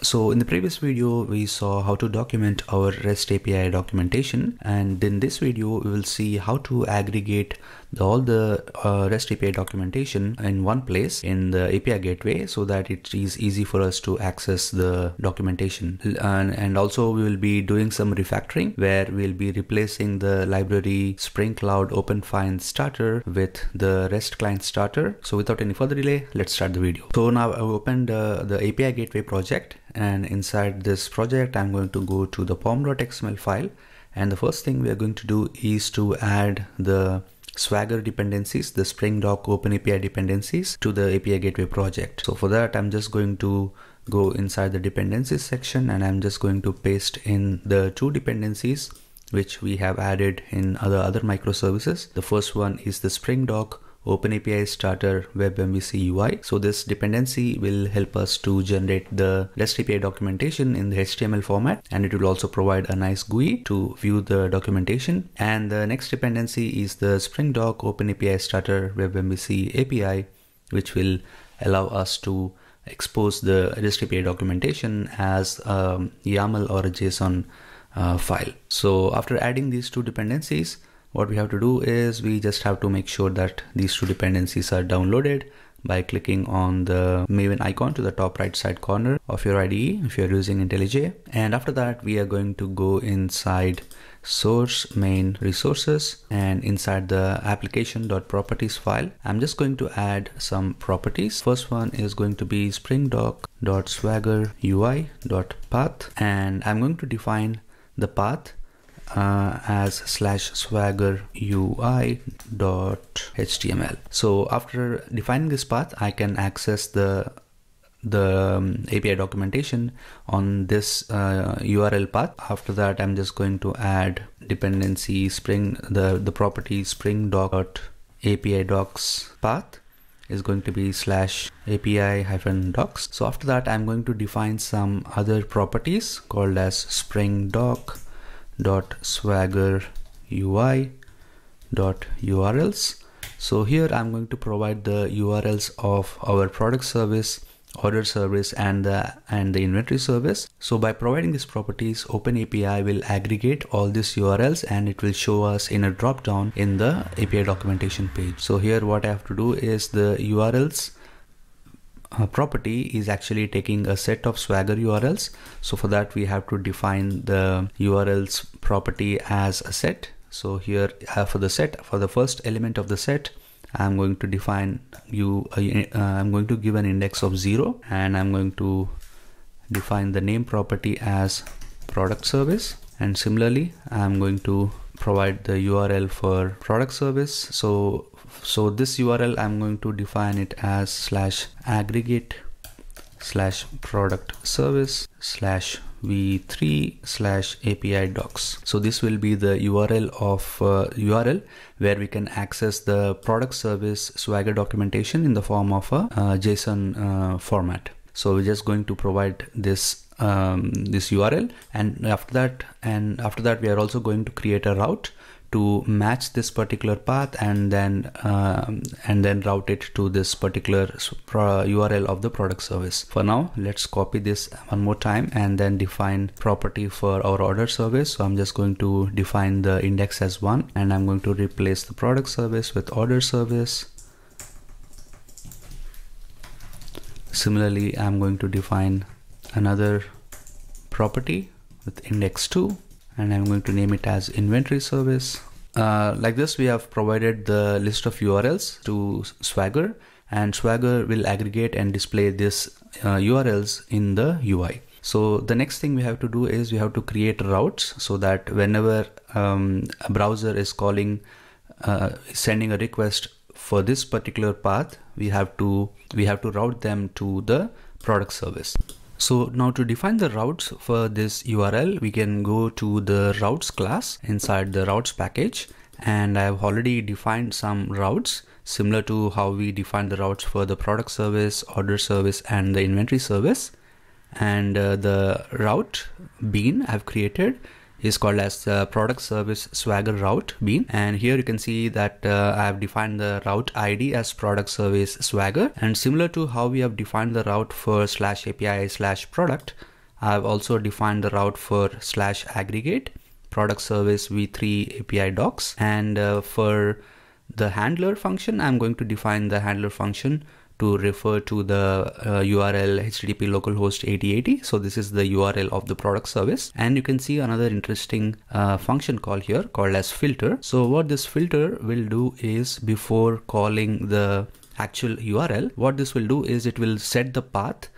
So in the previous video, we saw how to document our REST API documentation. And in this video, we will see how to aggregate the, all the uh, REST API documentation in one place in the API gateway so that it is easy for us to access the documentation. And, and also we will be doing some refactoring where we'll be replacing the library Spring Cloud OpenFeign starter with the REST client starter. So without any further delay, let's start the video. So now I've opened uh, the API gateway project and inside this project I'm going to go to the pom.xml file and the first thing we are going to do is to add the Swagger dependencies, the Spring Doc OpenAPI dependencies to the API Gateway project. So for that, I'm just going to go inside the dependencies section and I'm just going to paste in the two dependencies which we have added in other other microservices. The first one is the Spring Doc OpenAPI Starter Web MVC UI. So this dependency will help us to generate the REST API documentation in the HTML format and it will also provide a nice GUI to view the documentation. And the next dependency is the Spring Doc OpenAPI Starter Web MVC API which will allow us to expose the REST API documentation as a YAML or a JSON uh, file. So after adding these two dependencies, what we have to do is we just have to make sure that these two dependencies are downloaded by clicking on the Maven icon to the top right side corner of your IDE if you're using IntelliJ. And after that, we are going to go inside source main resources and inside the application.properties file, I'm just going to add some properties. First one is going to be springdoc.swagger.ui.path and I'm going to define the path uh, as slash swagger ui dot html. So after defining this path i can access the the um, api documentation on this uh, url path. After that i'm just going to add dependency spring the the property spring dot api docs path is going to be slash api hyphen docs. So after that i'm going to define some other properties called as spring doc dot swagger ui dot urls. So here i'm going to provide the urls of our product service order service and the and the inventory service. So by providing these properties openapi will aggregate all these urls and it will show us in a drop down in the api documentation page. So here what i have to do is the urls uh, property is actually taking a set of swagger urls so for that we have to define the urls property as a set. So here uh, for the set for the first element of the set i'm going to define you uh, uh i'm going to give an index of 0 and i'm going to define the name property as product service. And similarly i'm going to provide the url for product service. So so this url i'm going to define it as slash aggregate slash product service slash v3 slash api docs. So this will be the url of uh, url where we can access the product service swagger documentation in the form of a uh, json uh, format. So we're just going to provide this um, this url and after that and after that we are also going to create a route to match this particular path and then uh, and then route it to this particular URL of the product service. For now, let's copy this one more time and then define property for our order service. So I'm just going to define the index as one and I'm going to replace the product service with order service. Similarly, I'm going to define another property with index 2 and I'm going to name it as inventory service. Uh, like this, we have provided the list of URLs to Swagger and Swagger will aggregate and display this uh, URLs in the UI. So the next thing we have to do is we have to create routes so that whenever um, a browser is calling, uh, sending a request for this particular path, we have to we have to route them to the product service. So now to define the routes for this URL, we can go to the routes class inside the routes package. And I've already defined some routes similar to how we define the routes for the product service, order service, and the inventory service. And uh, the route bean I've created is called as the product service swagger route bean and here you can see that uh, I have defined the route ID as product service swagger. And similar to how we have defined the route for slash API slash product I've also defined the route for slash aggregate product service v3 API docs. And uh, for the handler function I'm going to define the handler function to refer to the uh, URL HTTP localhost 8080. So this is the URL of the product service. And you can see another interesting uh, function call here called as filter. So what this filter will do is before calling the actual URL, what this will do is it will set the path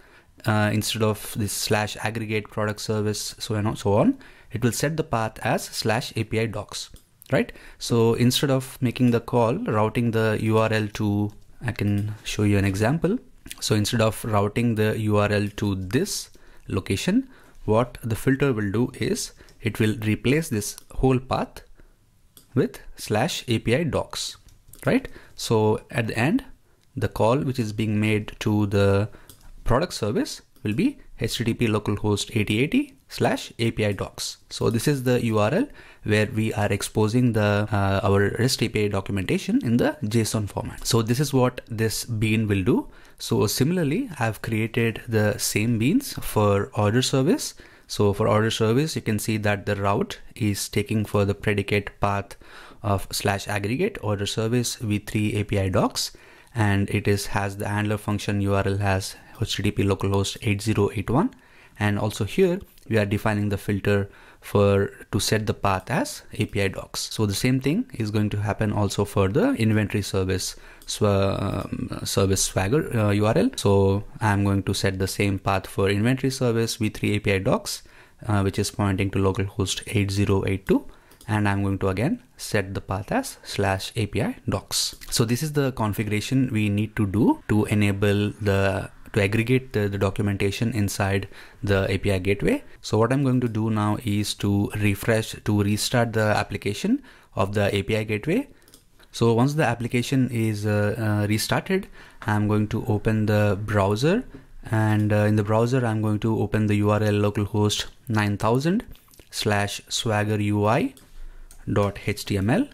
uh, instead of this slash aggregate product service so on so on it will set the path as slash api docs right so instead of making the call routing the url to I can show you an example. So instead of routing the URL to this location, what the filter will do is it will replace this whole path with slash API docs, right? So at the end, the call which is being made to the product service will be http localhost 8080 slash API docs. So this is the URL where we are exposing the uh, our REST API documentation in the JSON format. So this is what this bean will do. So similarly, I've created the same beans for order service. So for order service, you can see that the route is taking for the predicate path of slash aggregate order service v3 API docs and it is has the handler function URL has http localhost 8081 and also here we are defining the filter for to set the path as API docs. So the same thing is going to happen also for the inventory service sw um, service swagger uh, URL. So I'm going to set the same path for inventory service v3 API docs, uh, which is pointing to localhost 8082 and I'm going to again set the path as slash API docs. So this is the configuration we need to do to enable the to aggregate the, the, documentation inside the API gateway. So what I'm going to do now is to refresh, to restart the application of the API gateway. So once the application is uh, uh, restarted, I'm going to open the browser and uh, in the browser, I'm going to open the URL localhost 9000 slash swagger UI dot html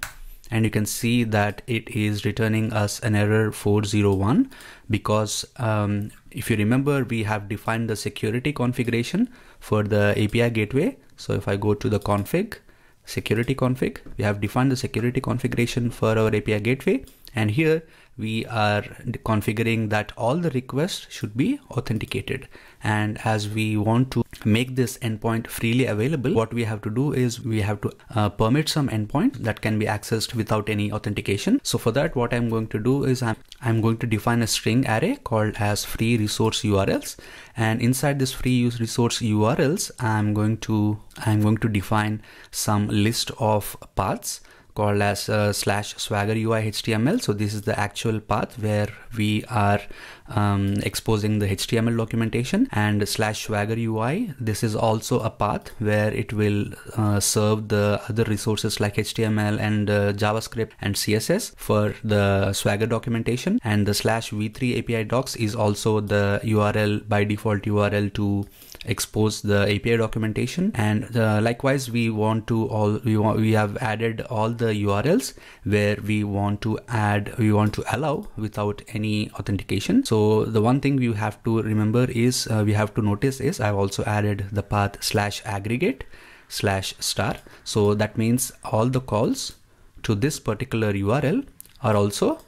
and you can see that it is returning us an error 401 because um, if you remember we have defined the security configuration for the API gateway. So if I go to the config security config we have defined the security configuration for our API gateway. And here we are configuring that all the requests should be authenticated and as we want to make this endpoint freely available what we have to do is we have to uh, permit some endpoint that can be accessed without any authentication. So for that what i'm going to do is i'm i'm going to define a string array called as free resource urls and inside this free use resource urls i'm going to i'm going to define some list of paths called as uh, slash swagger UI HTML. So this is the actual path where we are um, exposing the HTML documentation and slash swagger UI. This is also a path where it will uh, serve the other resources like HTML and uh, JavaScript and CSS for the swagger documentation. And the slash v3 API docs is also the URL by default URL to expose the API documentation. And uh, likewise we want to all we want we have added all the URLs where we want to add we want to allow without any authentication. So the one thing we have to remember is uh, we have to notice is I've also added the path slash aggregate slash star. So that means all the calls to this particular URL are also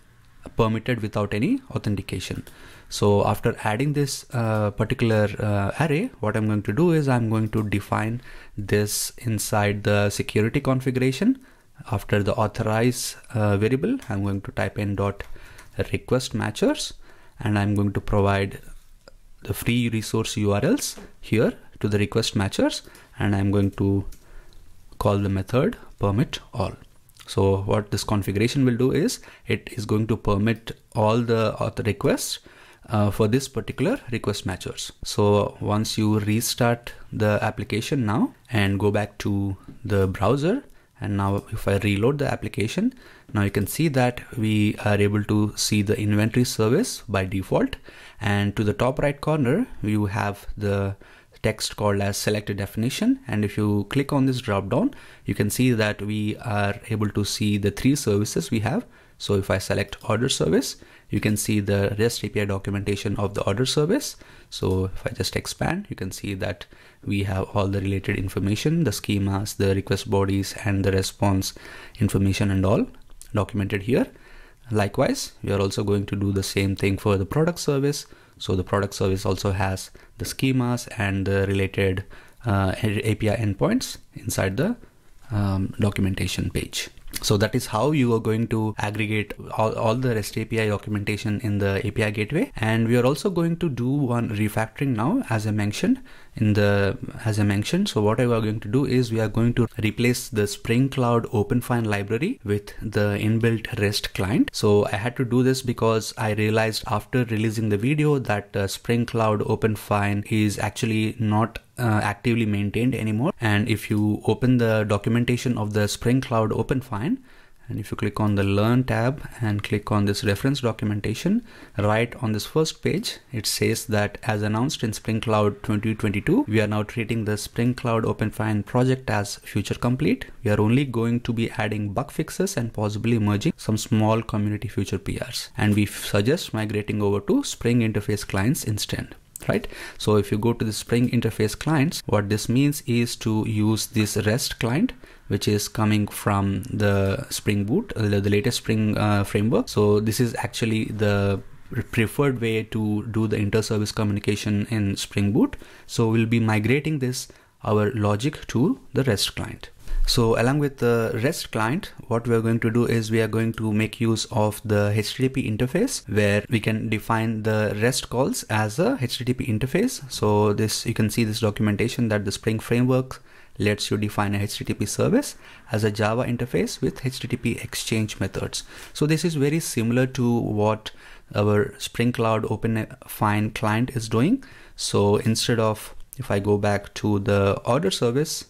permitted without any authentication so after adding this uh, particular uh, array, what I'm going to do is I'm going to define this inside the security configuration. After the authorize uh, variable, I'm going to type in dot request matchers and I'm going to provide the free resource URLs here to the request matchers and I'm going to call the method permit all. So what this configuration will do is it is going to permit all the author requests uh, for this particular request matchers. So once you restart the application now and go back to the browser and now if I reload the application now you can see that we are able to see the inventory service by default. And to the top right corner you have the text called as select definition. And if you click on this drop down you can see that we are able to see the three services we have so if I select order service you can see the REST API documentation of the order service. So if I just expand you can see that we have all the related information the schemas the request bodies and the response information and all documented here. Likewise we are also going to do the same thing for the product service. So the product service also has the schemas and the related uh, API endpoints inside the um, documentation page. So that is how you are going to aggregate all, all the REST API documentation in the API gateway. And we are also going to do one refactoring now, as I mentioned in the, as I mentioned. So what we are going to do is we are going to replace the Spring Cloud OpenFeign library with the inbuilt REST client. So I had to do this because I realized after releasing the video that uh, Spring Cloud OpenFeign is actually not uh, actively maintained anymore. And if you open the documentation of the Spring Cloud OpenFeign, and if you click on the learn tab and click on this reference documentation right on this first page it says that as announced in spring cloud 2022 we are now treating the spring cloud openfeign project as future complete. We are only going to be adding bug fixes and possibly merging some small community future prs and we suggest migrating over to spring interface clients instead right? So if you go to the spring interface clients what this means is to use this rest client which is coming from the spring boot uh, the, latest spring uh, framework. So this is actually the preferred way to do the inter-service communication in spring boot. So we'll be migrating this our logic to the rest client. So along with the REST client, what we are going to do is we are going to make use of the HTTP interface where we can define the REST calls as a HTTP interface. So this, you can see this documentation that the Spring Framework lets you define a HTTP service as a Java interface with HTTP exchange methods. So this is very similar to what our Spring Cloud OpenFeign client is doing. So instead of, if I go back to the order service,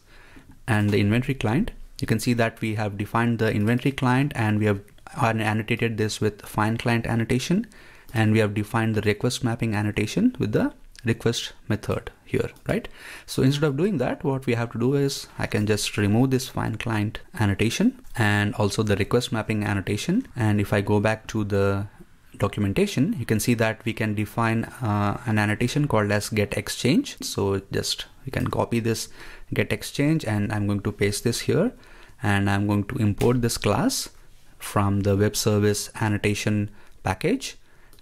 and the inventory client, you can see that we have defined the inventory client and we have annotated this with Feign client annotation and we have defined the request mapping annotation with the request method here, right? So instead of doing that, what we have to do is I can just remove this Feign client annotation and also the request mapping annotation. And if I go back to the documentation, you can see that we can define uh, an annotation called as get exchange. So just you can copy this get exchange and I'm going to paste this here and I'm going to import this class from the web service annotation package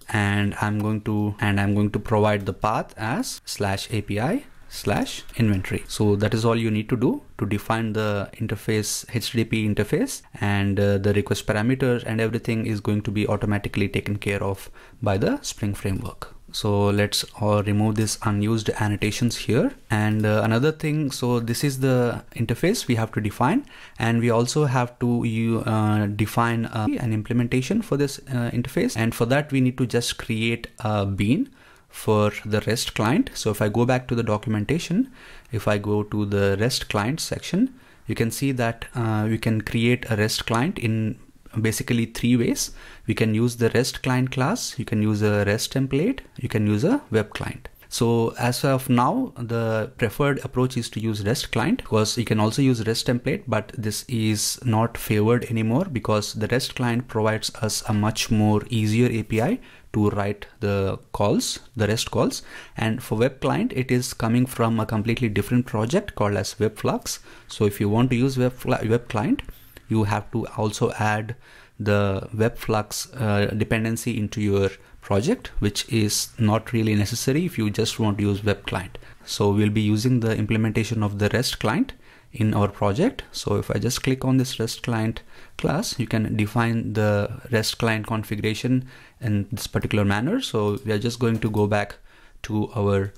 and I'm going to and I'm going to provide the path as slash API slash inventory. So that is all you need to do to define the interface HTTP interface and uh, the request parameters and everything is going to be automatically taken care of by the Spring Framework so let's uh, remove this unused annotations here. And uh, another thing so this is the interface we have to define. And we also have to you uh, define uh, an implementation for this uh, interface. And for that we need to just create a bean for the rest client. So if i go back to the documentation if i go to the rest client section you can see that uh, we can create a rest client in basically three ways. We can use the REST client class, you can use a REST template, you can use a web client. So as of now, the preferred approach is to use REST client because you can also use REST template, but this is not favored anymore because the REST client provides us a much more easier API to write the calls, the REST calls. And for web client, it is coming from a completely different project called as Webflux. So if you want to use web, web client, you have to also add the webflux uh, dependency into your project which is not really necessary if you just want to use web client. So we'll be using the implementation of the rest client in our project. So if i just click on this rest client class you can define the rest client configuration in this particular manner. So we are just going to go back to our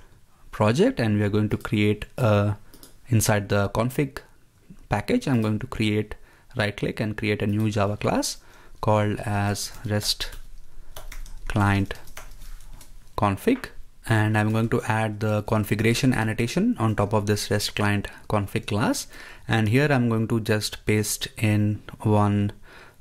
project and we are going to create a inside the config package i'm going to create right click and create a new Java class called as REST client config. And I'm going to add the configuration annotation on top of this REST client config class. And here I'm going to just paste in one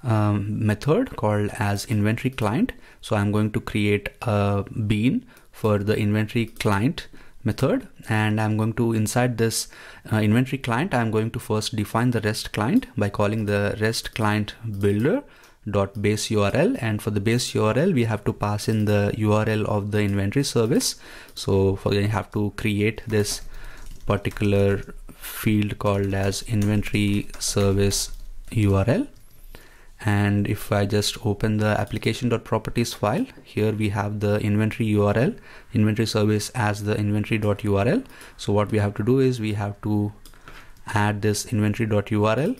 um, method called as inventory client. So I'm going to create a bean for the inventory client method and I'm going to inside this uh, inventory client I'm going to first define the REST client by calling the REST client builder dot base URL and for the base URL we have to pass in the URL of the inventory service. So for you have to create this particular field called as inventory service URL and if I just open the application.properties file here we have the inventory URL inventory service as the inventory.url so what we have to do is we have to add this inventory.url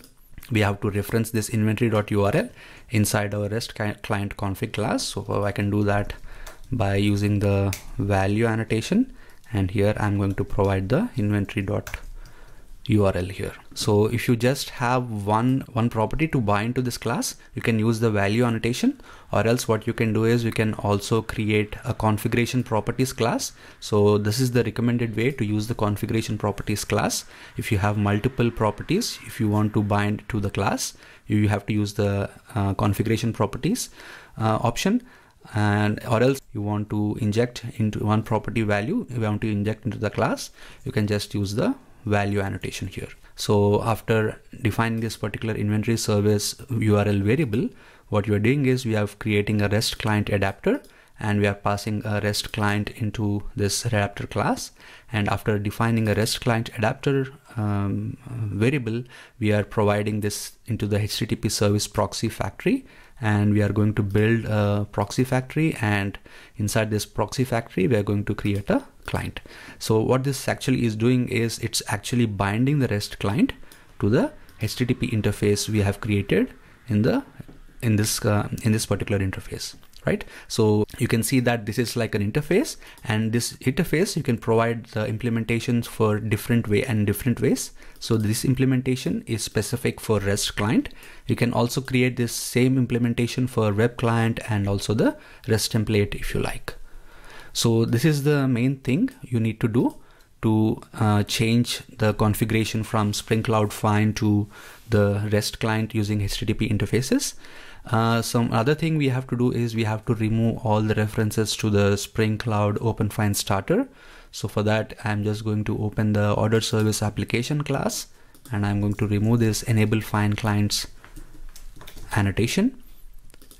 we have to reference this inventory.url inside our REST client config class. So I can do that? By using the value annotation. And here I'm going to provide the inventory.url URL here. So if you just have one, one property to bind to this class, you can use the value annotation or else what you can do is you can also create a configuration properties class. So this is the recommended way to use the configuration properties class. If you have multiple properties, if you want to bind to the class, you have to use the uh, configuration properties uh, option and or else you want to inject into one property value you want to inject into the class you can just use the value annotation here. So after defining this particular inventory service URL variable, what you are doing is we are creating a REST client adapter and we are passing a REST client into this adapter class. And after defining a REST client adapter um, variable, we are providing this into the HTTP service proxy factory and we are going to build a proxy factory and inside this proxy factory we are going to create a client. So what this actually is doing is it's actually binding the rest client to the http interface we have created in the in this uh, in this particular interface right? So you can see that this is like an interface and this interface you can provide the implementations for different way and different ways. So this implementation is specific for rest client. You can also create this same implementation for web client and also the rest template if you like. So this is the main thing you need to do to uh, change the configuration from Spring Cloud Feign to the REST client using HTTP interfaces. Uh, some other thing we have to do is we have to remove all the references to the Spring Cloud Open Feign starter. So for that, I'm just going to open the order service application class and I'm going to remove this enable Feign clients annotation.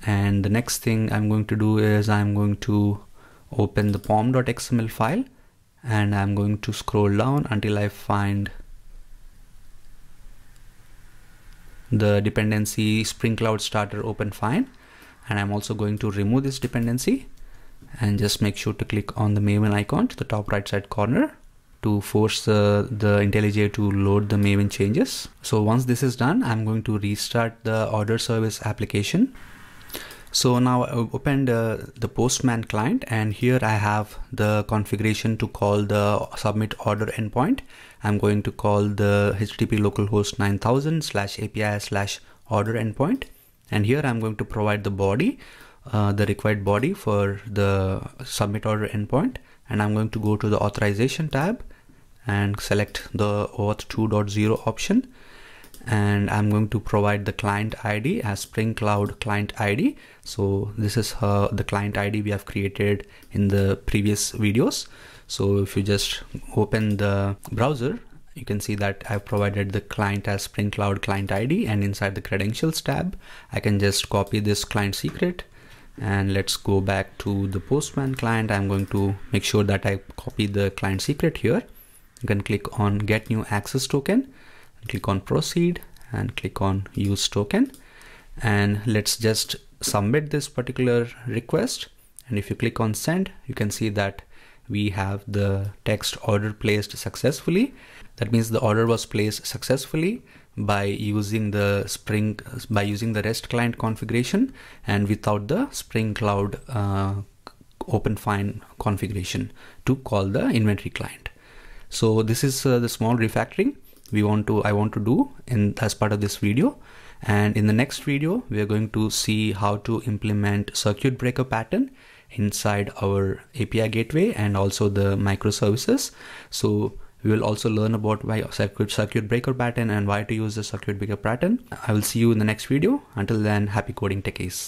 And the next thing I'm going to do is I'm going to open the pom.xml file and I'm going to scroll down until I find the dependency Spring Cloud Starter Open Feign and I'm also going to remove this dependency and just make sure to click on the Maven icon to the top right side corner to force the, the IntelliJ to load the Maven changes. So once this is done, I'm going to restart the order service application. So now I opened uh, the Postman client and here I have the configuration to call the submit order endpoint I'm going to call the HTTP localhost 9000 slash API slash order endpoint. And here I'm going to provide the body, uh, the required body for the submit order endpoint. And I'm going to go to the authorization tab and select the auth 2.0 option. And I'm going to provide the client ID as Spring Cloud client ID. So this is uh, the client ID we have created in the previous videos. So if you just open the browser, you can see that I've provided the client as Spring Cloud client ID and inside the credentials tab, I can just copy this client secret and let's go back to the Postman client. I'm going to make sure that I copy the client secret here. You can click on get new access token, click on proceed and click on use token. And let's just submit this particular request. And if you click on send, you can see that we have the text order placed successfully. That means the order was placed successfully by using the Spring by using the REST client configuration and without the Spring Cloud uh, Open Feign configuration to call the inventory client. So this is uh, the small refactoring we want to I want to do in as part of this video and in the next video we are going to see how to implement circuit breaker pattern inside our API gateway and also the microservices. So we will also learn about why circuit, circuit breaker pattern and why to use the circuit breaker pattern. I will see you in the next video. Until then, happy coding techies.